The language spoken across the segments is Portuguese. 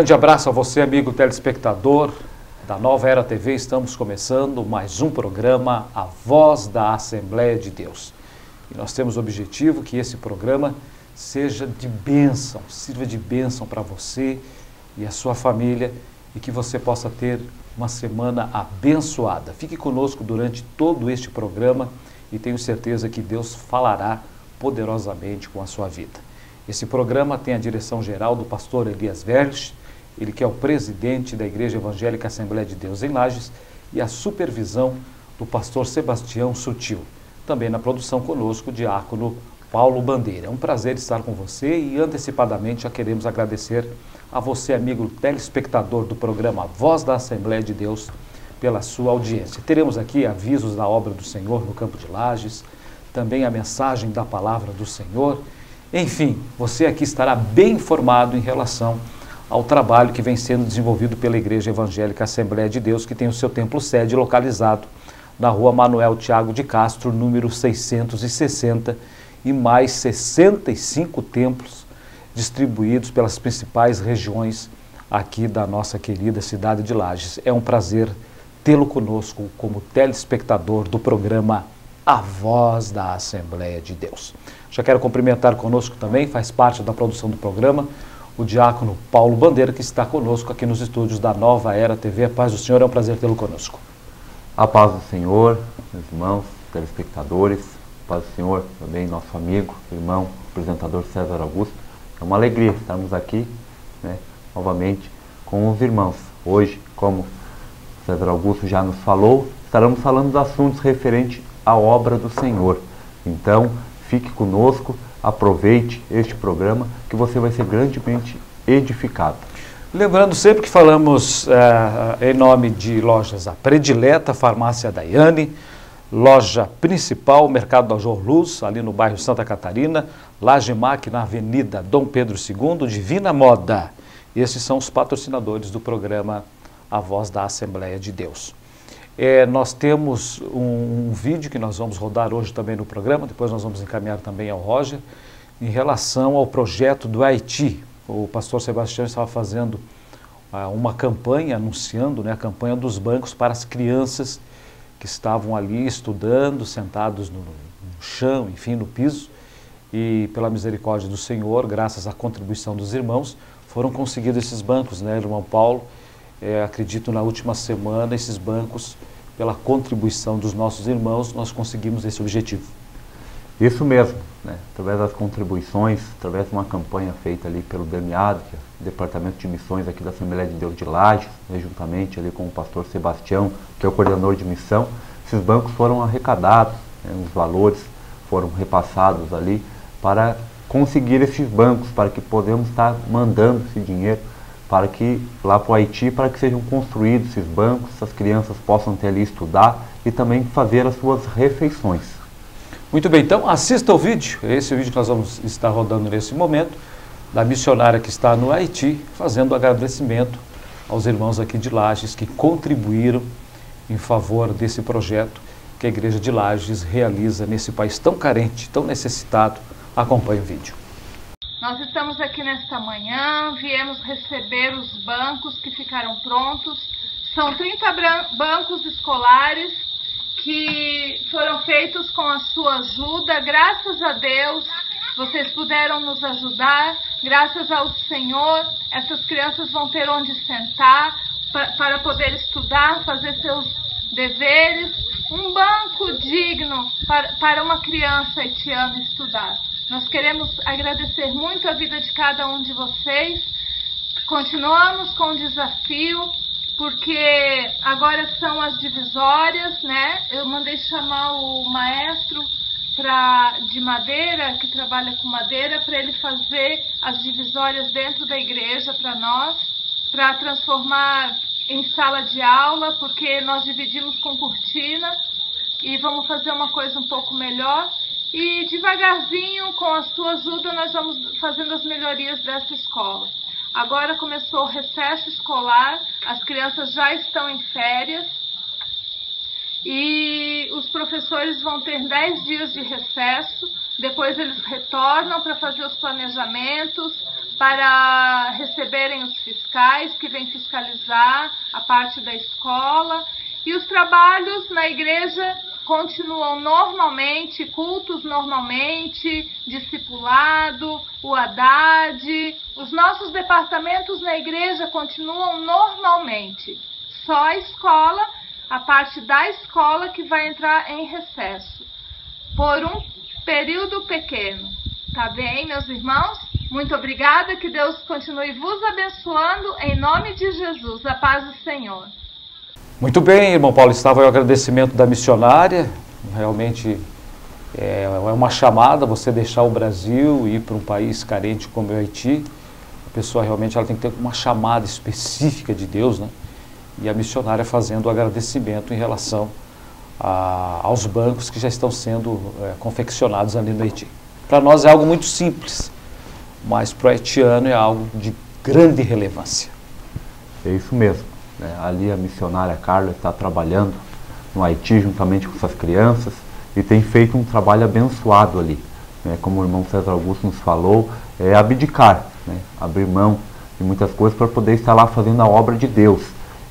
Grande abraço a você, amigo telespectador da Nova Era TV. Estamos começando mais um programa, A Voz da Assembleia de Deus. E nós temos o objetivo que esse programa seja de bênção, sirva de bênção para você e a sua família e que você possa ter uma semana abençoada. Fique conosco durante todo este programa e tenho certeza que Deus falará poderosamente com a sua vida. Esse programa tem a direção geral do pastor Elias Verges, ele que é o presidente da Igreja Evangélica Assembleia de Deus em Lages, e a supervisão do pastor Sebastião Sutil. Também na produção conosco, o diácono Paulo Bandeira. É um prazer estar com você e antecipadamente já queremos agradecer a você, amigo telespectador do programa Voz da Assembleia de Deus, pela sua audiência. Teremos aqui avisos da obra do Senhor no campo de Lages, também a mensagem da palavra do Senhor. Enfim, você aqui estará bem informado em relação ao trabalho que vem sendo desenvolvido pela Igreja Evangélica Assembleia de Deus, que tem o seu templo sede localizado na rua Manuel Tiago de Castro, número 660, e mais 65 templos distribuídos pelas principais regiões aqui da nossa querida cidade de Lages. É um prazer tê-lo conosco como telespectador do programa A Voz da Assembleia de Deus. Já quero cumprimentar conosco também, faz parte da produção do programa, o diácono Paulo Bandeira, que está conosco aqui nos estúdios da Nova Era TV. A paz do Senhor, é um prazer tê-lo conosco. A paz do Senhor, meus irmãos, telespectadores, a paz do Senhor, também nosso amigo, irmão, apresentador César Augusto. É uma alegria estarmos aqui, né, novamente, com os irmãos. Hoje, como César Augusto já nos falou, estaremos falando dos assuntos referentes à obra do Senhor. Então, fique conosco, aproveite este programa que você vai ser grandemente edificado. Lembrando sempre que falamos é, em nome de lojas A Predileta, Farmácia Daiane, loja principal, Mercado da João Luz, ali no bairro Santa Catarina, Lagemac, na Avenida Dom Pedro II, Divina Moda. Esses são os patrocinadores do programa A Voz da Assembleia de Deus. É, nós temos um, um, vídeo que nós vamos rodar hoje também no programa, depois nós vamos encaminhar também ao Roger, em relação ao projeto do Haiti. O pastor Sebastião estava fazendo ah, uma campanha, anunciando né, a campanha dos bancos para as crianças que estavam ali estudando, sentados no, no chão, enfim, no piso, e pela misericórdia do Senhor, graças à contribuição dos irmãos, foram conseguidos esses bancos, né, irmão Paulo? É, acredito na última semana, esses bancos pela contribuição dos nossos irmãos, nós conseguimos esse objetivo. Isso mesmo, né? através das contribuições, através de uma campanha feita ali pelo DEMIAD, que é o Departamento de Missões aqui da Assembleia de Deus de Lages, né? juntamente ali com o pastor Sebastião, que é o coordenador de missão, esses bancos foram arrecadados, né? os valores foram repassados ali para conseguir esses bancos, para que podemos estar mandando esse dinheiro para que lá para o Haiti, para que sejam construídos esses bancos, as crianças possam ter ali estudar e também fazer as suas refeições. Muito bem, então assista o vídeo, esse é o vídeo que nós vamos estar rodando nesse momento, da missionária que está no Haiti, fazendo agradecimento aos irmãos aqui de Lages que contribuíram em favor desse projeto que a Igreja de Lages realiza nesse país tão carente, tão necessitado. Acompanhe o vídeo. Nós estamos aqui nesta manhã, viemos receber os bancos que ficaram prontos. São 30 bancos escolares que foram feitos com a sua ajuda. Graças a Deus, vocês puderam nos ajudar. Graças ao Senhor, essas crianças vão ter onde sentar para poder estudar, fazer seus deveres. Um banco digno para, uma criança haitiana estudar. Nós queremos agradecer muito a vida de cada um de vocês. Continuamos com o desafio, porque agora são as divisórias, né? Eu mandei chamar o maestro pra, de madeira, que trabalha com madeira, para ele fazer as divisórias dentro da igreja para nós, para transformar em sala de aula, porque nós dividimos com cortina e vamos fazer uma coisa um pouco melhor. E devagarzinho, com a sua ajuda, nós vamos fazendo as melhorias dessa escola. Agora começou o recesso escolar, as crianças já estão em férias e os professores vão ter 10 dias de recesso. Depois eles retornam para fazer os planejamentos, para receberem os fiscais que vêm fiscalizar a parte da escola. E os trabalhos na igreja continuam normalmente, cultos normalmente, discipulado, o Haddad, os nossos departamentos na igreja continuam normalmente. Só a escola, a parte da escola que vai entrar em recesso por um período pequeno. Tá bem, meus irmãos? Muito obrigada, que Deus continue vos abençoando em nome de Jesus. A paz do Senhor. Muito bem, irmão Paulo, estava o agradecimento da missionária. Realmente é, é uma chamada você deixar o Brasil e ir para um país carente como o Haiti. A pessoa realmente ela tem que ter uma chamada específica de Deus, né? E a missionária fazendo o agradecimento em relação a, aos bancos que já estão sendo é, confeccionados ali no Haiti. Para nós é algo muito simples, mas para o haitiano é algo de grande relevância. É isso mesmo. Né? Ali a missionária Carla está trabalhando no Haiti juntamente com suas crianças e tem feito um trabalho abençoado ali. Né? Como o irmão César Augusto nos falou, é abdicar, né? abrir mão de muitas coisas para poder estar lá fazendo a obra de Deus.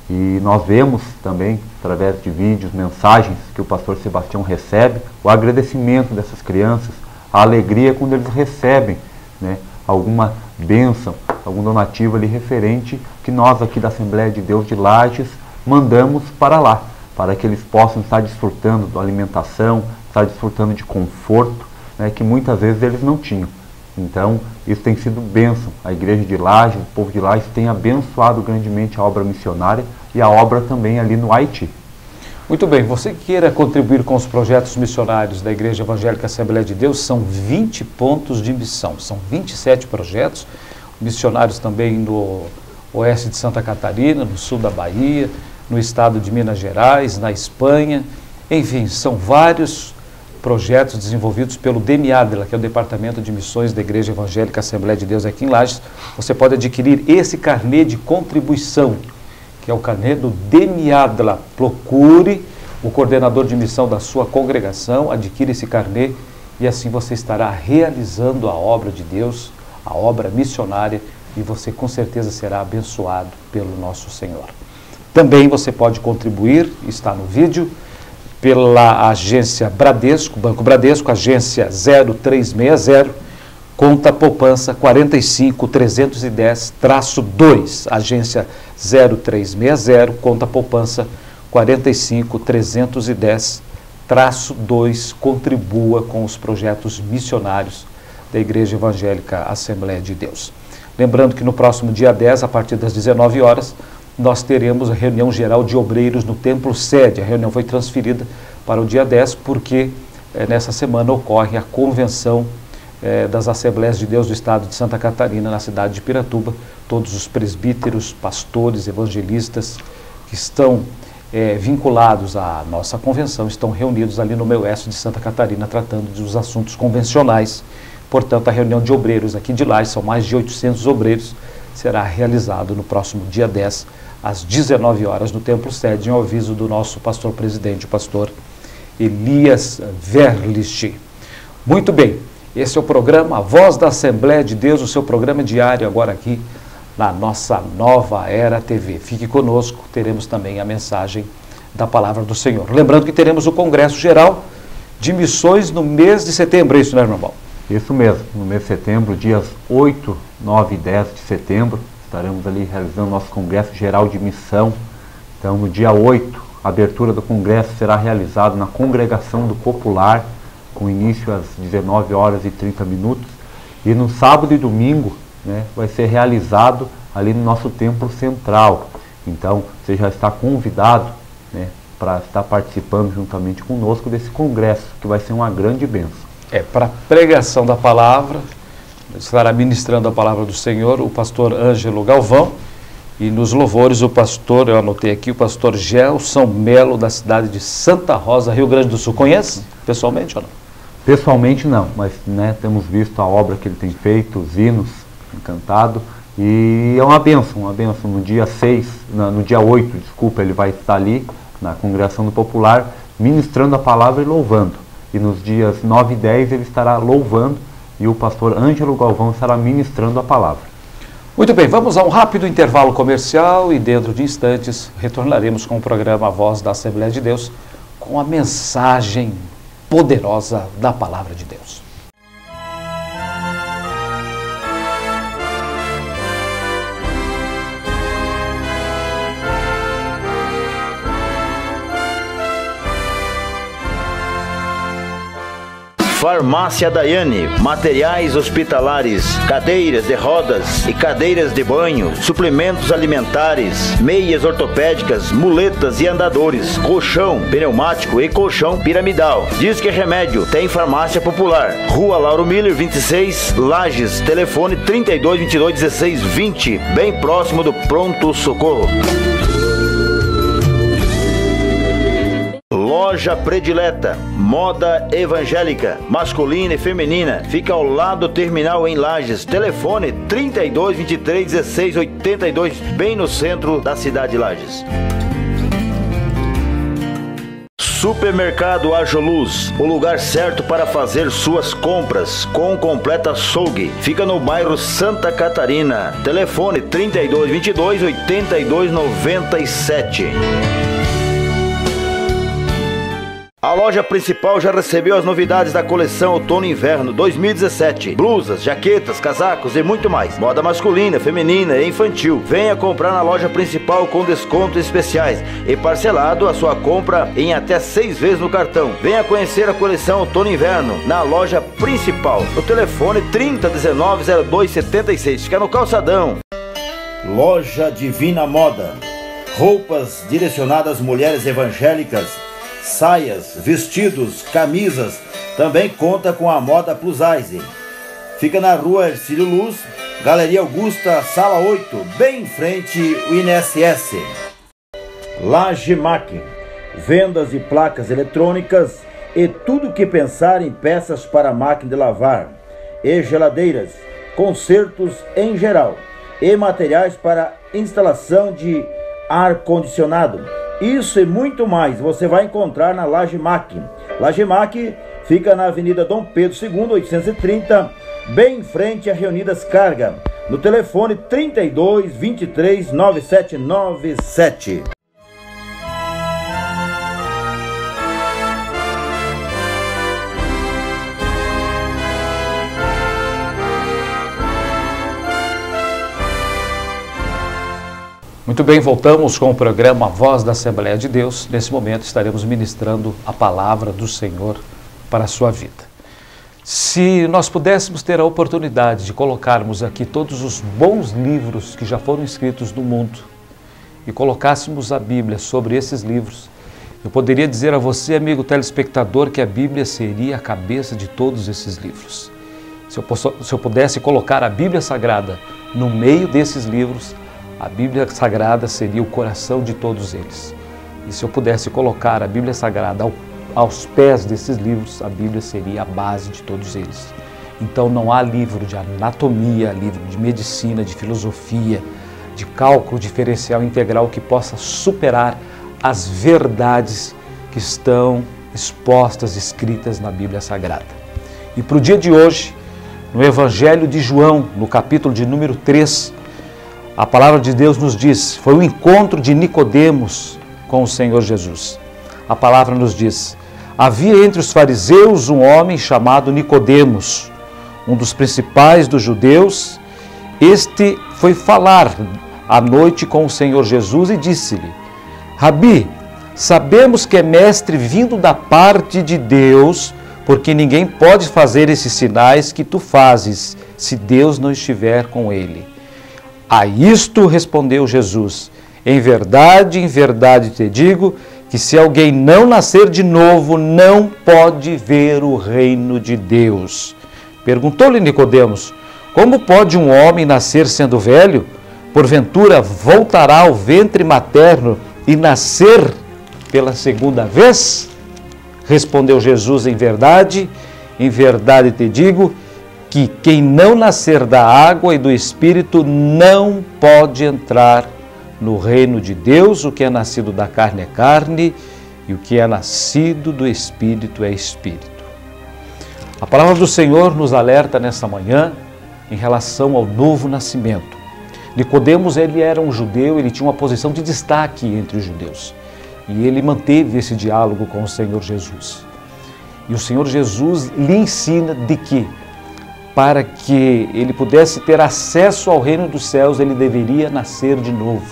E nós vemos também, através de vídeos, mensagens que o pastor Sebastião recebe, o agradecimento dessas crianças, a alegria quando eles recebem né, alguma bênção, algum donativo ali referente que nós aqui da Assembleia de Deus de Lages mandamos para lá, para que eles possam estar desfrutando da alimentação, estar desfrutando de conforto, né, que muitas vezes eles não tinham. Então, isso tem sido bênção. A igreja de Lages, o povo de Lages tem abençoado grandemente a obra missionária e a obra também ali no Haiti. Muito bem, você queira contribuir com os projetos missionários da Igreja Evangélica Assembleia de Deus, são 20 pontos de missão, são 27 projetos, missionários também no oeste de Santa Catarina, no sul da Bahia, no estado de Minas Gerais, na Espanha, enfim, são vários projetos desenvolvidos pelo DEMIADLA, que é o Departamento de Missões da Igreja Evangélica Assembleia de Deus aqui em Lages. Você pode adquirir esse carnê de contribuição que é o carnê do Demiadla. Procure o coordenador de missão da sua congregação, adquira esse carnê e assim você estará realizando a obra de Deus, a obra missionária e você com certeza será abençoado pelo nosso Senhor. Também você pode contribuir, está no vídeo, pela agência Bradesco, Banco Bradesco, agência 0360 conta poupança 45310-2, agência 0360, conta poupança 45310-2, contribua com os projetos missionários da Igreja Evangélica Assembleia de Deus. Lembrando que no próximo dia 10, a partir das 19 horas, nós teremos a reunião geral de obreiros no templo sede. A reunião foi transferida para o dia 10 porque é, nessa semana ocorre a convenção é, das Assembleias de Deus do Estado de Santa Catarina, na cidade de Piratuba, todos os presbíteros, pastores, evangelistas que estão é, vinculados à nossa convenção estão reunidos ali no meu oeste de Santa Catarina, tratando dos assuntos convencionais. Portanto, a reunião de obreiros aqui de lá, são mais de 800 obreiros, será realizado no próximo dia 10, às 19 horas, no Templo Sede, em aviso do nosso pastor presidente, o pastor Elias Verlich. Muito bem, esse é o programa A Voz da Assembleia de Deus, o seu programa diário agora aqui na nossa nova Era TV. Fique conosco, teremos também a mensagem da Palavra do Senhor. Lembrando que teremos o Congresso Geral de Missões no mês de setembro, é isso, né, irmão? Isso mesmo, no mês de setembro, dias 8, 9 e 10 de setembro, estaremos ali realizando nosso Congresso Geral de Missão. Então, no dia 8, a abertura do Congresso será realizada na Congregação do Popular, com início às 19 horas e 30 minutos. E no sábado e domingo né, vai ser realizado ali no nosso templo central. Então você já está convidado né, para estar participando juntamente conosco desse congresso, que vai ser uma grande bênção. É, para pregação da palavra, estará ministrando a palavra do Senhor o pastor Ângelo Galvão. E nos louvores, o pastor, eu anotei aqui, o pastor Gelson Melo, da cidade de Santa Rosa, Rio Grande do Sul. Conhece pessoalmente ou não? Pessoalmente não, mas né, temos visto a obra que ele tem feito, os hinos, encantado, e é uma benção, uma benção. No dia 6, no dia 8, desculpa, ele vai estar ali na congregação do Popular, ministrando a palavra e louvando. E nos dias 9 e 10 ele estará louvando e o pastor Ângelo Galvão estará ministrando a palavra. Muito bem, vamos a um rápido intervalo comercial e dentro de instantes retornaremos com o programa Voz da Assembleia de Deus com a mensagem poderosa da Palavra de Deus. Farmácia Daiane, materiais hospitalares, cadeiras de rodas e cadeiras de banho, suplementos alimentares, meias ortopédicas, muletas e andadores, colchão, pneumático e colchão piramidal. Diz que remédio tem farmácia popular. Rua Lauro Miller 26, Lages, telefone 32 22 16 20, bem próximo do pronto socorro. Loja predileta, moda evangélica, masculina e feminina. Fica ao lado do terminal em Lages. Telefone 32 23 16 82, bem no centro da cidade de Lages. Supermercado Ajoluz, o lugar certo para fazer suas compras com completa açougue. Fica no bairro Santa Catarina. Telefone 32 22 82 97. A loja principal já recebeu as novidades da coleção Outono e Inverno 2017. Blusas, jaquetas, casacos e muito mais. Moda masculina, feminina e infantil. Venha comprar na loja principal com descontos especiais e parcelado a sua compra em até seis vezes no cartão. Venha conhecer a coleção Outono e Inverno na loja principal. No telefone 30190276. Fica no calçadão. Loja Divina Moda. Roupas direcionadas às mulheres evangélicas saias, vestidos, camisas, também conta com a moda plus size. Fica na rua Ercílio Luz, Galeria Augusta, sala 8, bem em frente o INSS. Lagimac, vendas de placas eletrônicas e tudo que pensar em peças para máquina de lavar e geladeiras, consertos em geral e materiais para instalação de ar condicionado isso e muito mais você vai encontrar na Laje Mac. Laje Mac fica na Avenida Dom Pedro II, 830, bem em frente a Reunidas Carga, no telefone 32 23 9797. Muito bem, voltamos com o programa Voz da Assembleia de Deus. Nesse momento estaremos ministrando a palavra do Senhor para a sua vida. Se nós pudéssemos ter a oportunidade de colocarmos aqui todos os bons livros que já foram escritos no mundo e colocássemos a Bíblia sobre esses livros, eu poderia dizer a você, amigo telespectador, que a Bíblia seria a cabeça de todos esses livros. Se eu, se eu pudesse colocar a Bíblia Sagrada no meio desses livros, a Bíblia Sagrada seria o coração de todos eles. E se eu pudesse colocar a Bíblia Sagrada ao, aos pés desses livros, a Bíblia seria a base de todos eles. Então não há livro de anatomia, livro de medicina, de filosofia, de cálculo diferencial integral que possa superar as verdades que estão expostas, escritas na Bíblia Sagrada. E para o dia de hoje, no Evangelho de João, no capítulo de número 3, a palavra de Deus nos diz, foi o encontro de Nicodemos com o Senhor Jesus. A palavra nos diz: Havia entre os fariseus um homem chamado Nicodemos, um dos principais dos judeus. Este foi falar à noite com o Senhor Jesus e disse-lhe: Rabi, sabemos que é mestre vindo da parte de Deus, porque ninguém pode fazer esses sinais que tu fazes se Deus não estiver com ele. A isto respondeu Jesus: Em verdade, em verdade te digo que se alguém não nascer de novo, não pode ver o reino de Deus. Perguntou-lhe Nicodemos: Como pode um homem nascer sendo velho? Porventura voltará ao ventre materno e nascer pela segunda vez? Respondeu Jesus: Em verdade, em verdade te digo que quem não nascer da água e do Espírito não pode entrar no reino de Deus. O que é nascido da carne é carne e o que é nascido do Espírito é Espírito. A palavra do Senhor nos alerta nessa manhã em relação ao novo nascimento. Nicodemos ele era um judeu, ele tinha uma posição de destaque entre os judeus. E ele manteve esse diálogo com o Senhor Jesus. E o Senhor Jesus lhe ensina de que para que ele pudesse ter acesso ao reino dos céus, ele deveria nascer de novo,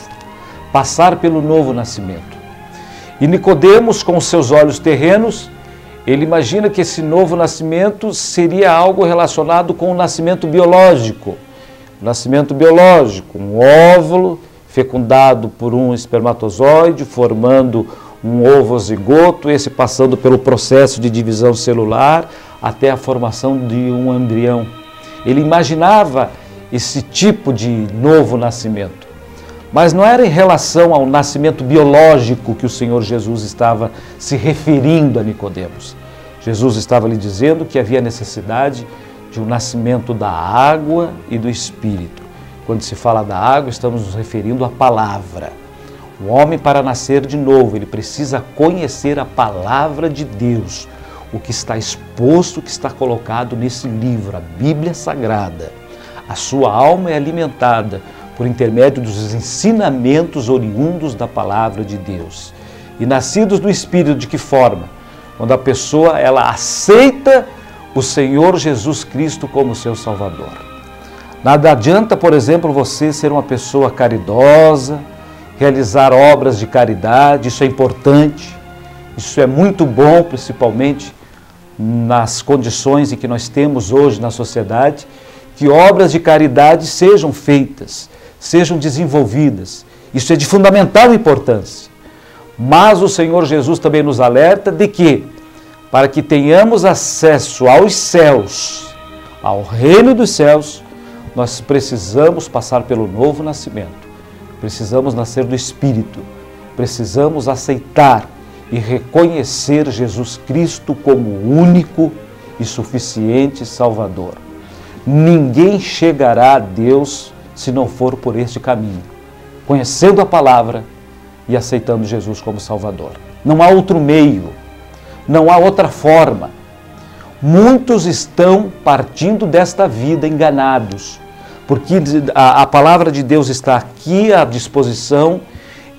passar pelo novo nascimento. E Nicodemos, com seus olhos terrenos, ele imagina que esse novo nascimento seria algo relacionado com o nascimento biológico. O nascimento biológico, um óvulo fecundado por um espermatozoide, formando um ovo zigoto, esse passando pelo processo de divisão celular até a formação de um embrião. Ele imaginava esse tipo de novo nascimento. Mas não era em relação ao nascimento biológico que o Senhor Jesus estava se referindo a Nicodemos. Jesus estava lhe dizendo que havia necessidade de um nascimento da água e do espírito. Quando se fala da água, estamos nos referindo à palavra. O homem para nascer de novo, ele precisa conhecer a palavra de Deus, o que está exposto, o que está colocado nesse livro, a Bíblia Sagrada. A sua alma é alimentada por intermédio dos ensinamentos oriundos da palavra de Deus. E nascidos do Espírito, de que forma? Quando a pessoa ela aceita o Senhor Jesus Cristo como seu Salvador. Nada adianta, por exemplo, você ser uma pessoa caridosa, realizar obras de caridade, isso é importante, isso é muito bom, principalmente nas condições em que nós temos hoje na sociedade, que obras de caridade sejam feitas sejam desenvolvidas. Isso é de fundamental importância. Mas o Senhor Jesus também nos alerta de que, para que tenhamos acesso aos céus, ao reino dos céus, nós precisamos passar pelo novo nascimento. Precisamos nascer do Espírito. Precisamos aceitar e reconhecer Jesus Cristo como único e suficiente Salvador. Ninguém chegará a Deus se não for por este caminho, conhecendo a palavra e aceitando Jesus como Salvador. Não há outro meio, não há outra forma. Muitos estão partindo desta vida enganados, porque a, a palavra de Deus está aqui à disposição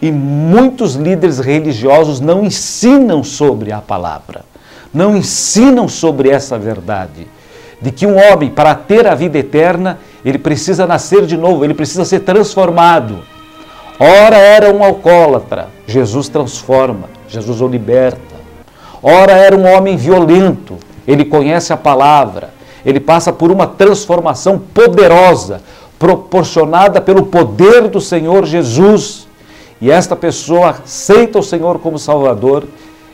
e muitos líderes religiosos não ensinam sobre a palavra, não ensinam sobre essa verdade de que um homem, para ter a vida eterna, ele precisa nascer de novo, ele precisa ser transformado. Ora era um alcoólatra, Jesus transforma, Jesus o liberta. Ora era um homem violento, ele conhece a palavra, ele passa por uma transformação poderosa, proporcionada pelo poder do Senhor Jesus. E esta pessoa aceita o Senhor como Salvador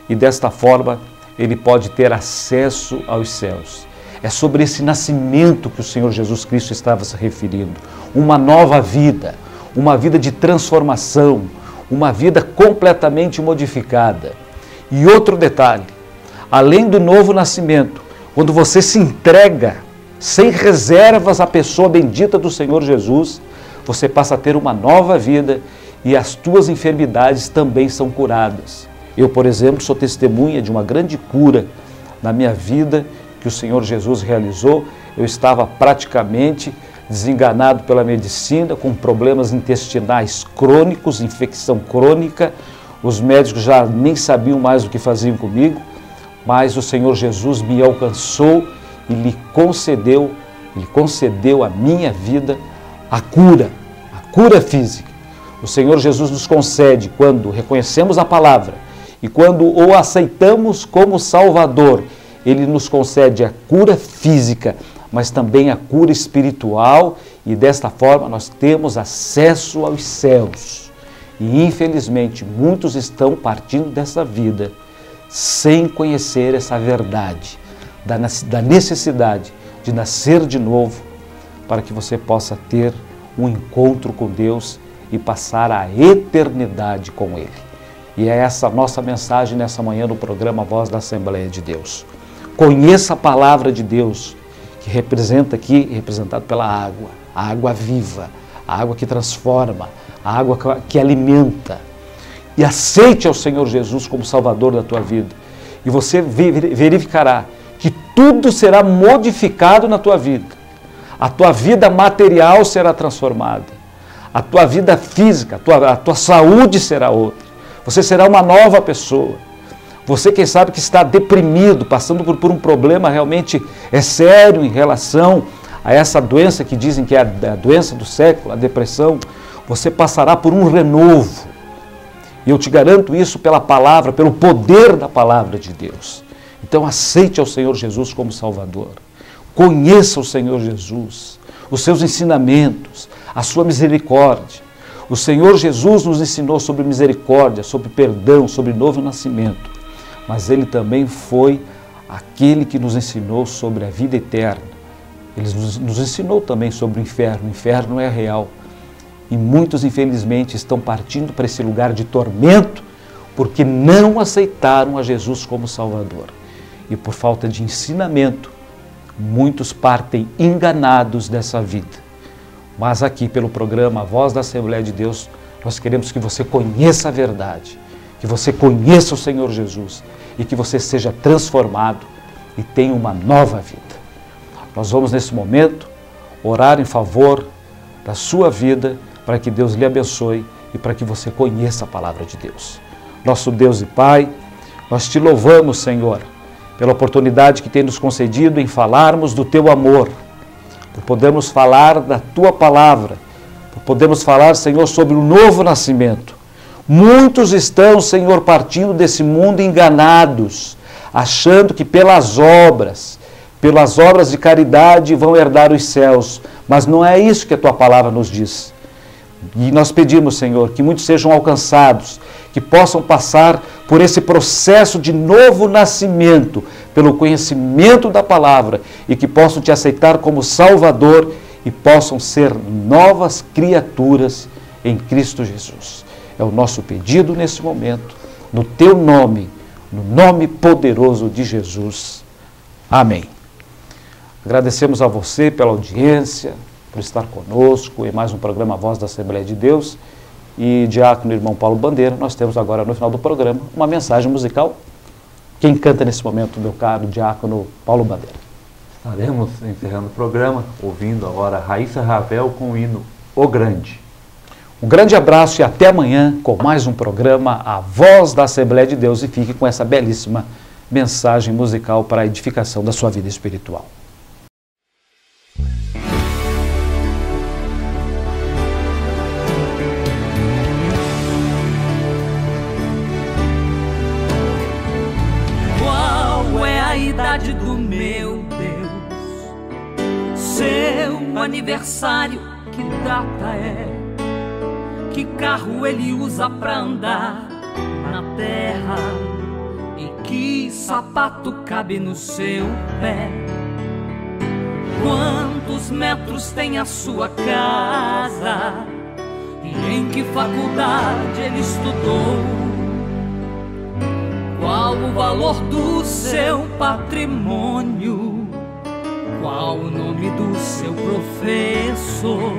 e desta forma ele pode ter acesso aos céus. É sobre esse nascimento que o Senhor Jesus Cristo estava se referindo. Uma nova vida, uma vida de transformação, uma vida completamente modificada. E outro detalhe: além do novo nascimento, quando você se entrega sem reservas à pessoa bendita do Senhor Jesus, você passa a ter uma nova vida e as tuas enfermidades também são curadas. Eu, por exemplo, sou testemunha de uma grande cura na minha vida que o Senhor Jesus realizou, eu estava praticamente desenganado pela medicina, com problemas intestinais crônicos, infecção crônica. Os médicos já nem sabiam mais o que faziam comigo, mas o Senhor Jesus me alcançou e lhe concedeu, lhe concedeu a minha vida a cura, a cura física. O Senhor Jesus nos concede quando reconhecemos a palavra e quando o aceitamos como Salvador ele nos concede a cura física, mas também a cura espiritual, e desta forma nós temos acesso aos céus. E infelizmente muitos estão partindo dessa vida sem conhecer essa verdade, da necessidade de nascer de novo, para que você possa ter um encontro com Deus e passar a eternidade com Ele. E é essa nossa mensagem nessa manhã no programa Voz da Assembleia de Deus. Conheça a palavra de Deus, que representa aqui, representado pela água, a água viva, a água que transforma, a água que alimenta. E aceite ao Senhor Jesus como Salvador da tua vida. E você verificará que tudo será modificado na tua vida. A tua vida material será transformada. A tua vida física, a tua, a tua saúde será outra. Você será uma nova pessoa. Você, quem sabe, que está deprimido, passando por, por um problema realmente é sério em relação a essa doença que dizem que é a, a doença do século, a depressão, você passará por um renovo. E eu te garanto isso pela palavra, pelo poder da palavra de Deus. Então aceite ao Senhor Jesus como Salvador. Conheça o Senhor Jesus, os seus ensinamentos, a sua misericórdia. O Senhor Jesus nos ensinou sobre misericórdia, sobre perdão, sobre novo nascimento mas ele também foi aquele que nos ensinou sobre a vida eterna. Ele nos, ensinou também sobre o inferno. O inferno é real. E muitos, infelizmente, estão partindo para esse lugar de tormento porque não aceitaram a Jesus como Salvador. E por falta de ensinamento, muitos partem enganados dessa vida. Mas aqui, pelo programa Voz da Assembleia de Deus, nós queremos que você conheça a verdade, que você conheça o Senhor Jesus e que você seja transformado e tenha uma nova vida. Nós vamos nesse momento orar em favor da sua vida para que Deus lhe abençoe e para que você conheça a palavra de Deus. Nosso Deus e Pai, nós te louvamos, Senhor, pela oportunidade que tem nos concedido em falarmos do teu amor, por podermos falar da tua palavra, por podermos falar, Senhor, sobre o novo nascimento Muitos estão, Senhor, partindo desse mundo enganados, achando que pelas obras, pelas obras de caridade vão herdar os céus. Mas não é isso que a tua palavra nos diz. E nós pedimos, Senhor, que muitos sejam alcançados, que possam passar por esse processo de novo nascimento, pelo conhecimento da palavra e que possam te aceitar como Salvador e possam ser novas criaturas em Cristo Jesus. É o nosso pedido nesse momento, no teu nome, no nome poderoso de Jesus. Amém. Agradecemos a você pela audiência, por estar conosco em mais um programa Voz da Assembleia de Deus. E Diácono Irmão Paulo Bandeira, nós temos agora no final do programa uma mensagem musical. Quem canta nesse momento, meu caro Diácono Paulo Bandeira? Estaremos encerrando o programa, ouvindo agora Raíssa Ravel com o hino O Grande. Um grande abraço e até amanhã com mais um programa A Voz da Assembleia de Deus e fique com essa belíssima mensagem musical para a edificação da sua vida espiritual. Seu aniversário, que data é? que carro ele usa pra andar na terra e que sapato cabe no seu pé. Quantos metros tem a sua casa e em que faculdade ele estudou? Qual o valor do seu patrimônio? Qual o nome do seu professor?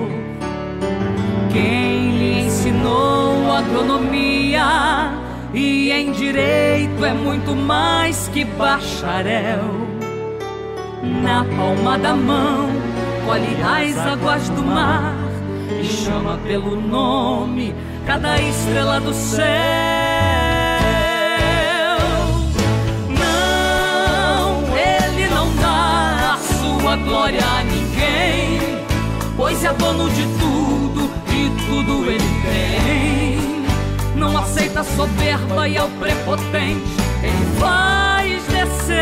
Quem lhe ensinou agronomia e em direito é muito mais que bacharel. Na palma da mão colhe as águas do mar e chama pelo nome cada estrela do céu. Glória a ninguém, pois é dono de tudo tudo ele tem. Não aceita soberba e ao prepotente ele faz descer.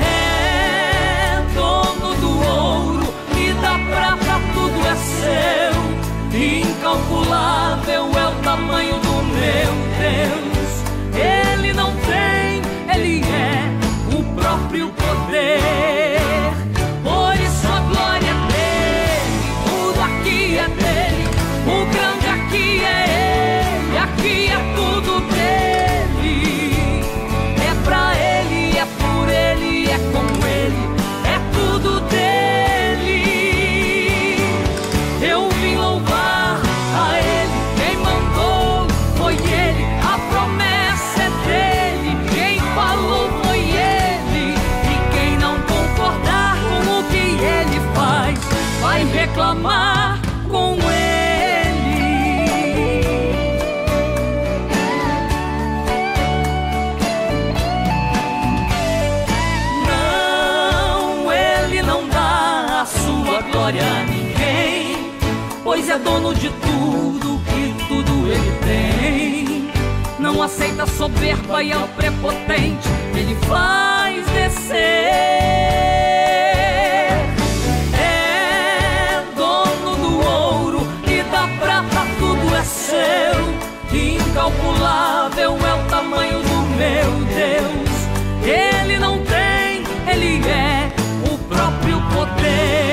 É dono do ouro e da prata, tudo é seu. Incalculável é o tamanho do meu Deus. Ele não poder. De tudo, que tudo ele tem. Não aceita soberba e ao prepotente, ele faz descer. É dono do ouro e da prata, tudo é seu. Incalculável é o tamanho do meu Deus. Ele não tem, ele é o próprio poder.